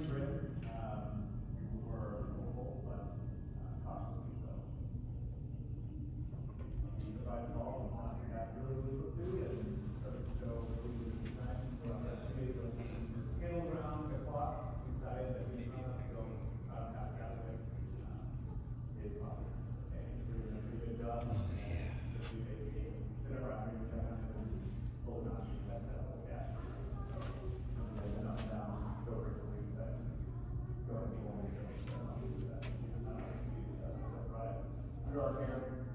pretty who are married.